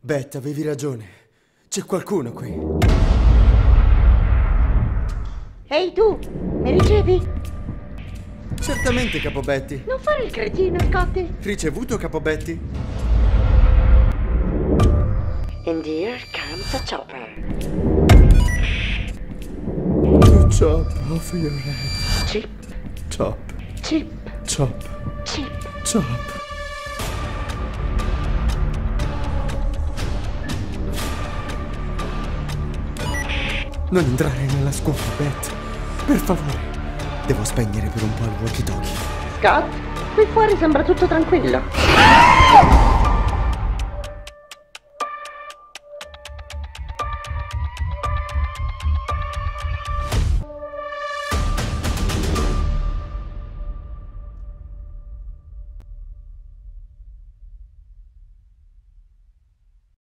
Beth, avevi ragione. C'è qualcuno qui. Ehi tu, mi ricevi? Certamente, capo Betty. Non fare il cretino, Scotty. Ricevuto, capo Betty? And here comes a chopper. To chop off your head. Chip, Chop, chip, chop, chip. chop. Non entrare nella scuola, Beth. Per favore. Devo spegnere per un po' il walkie-talkie. Scott, qui fuori sembra tutto tranquillo.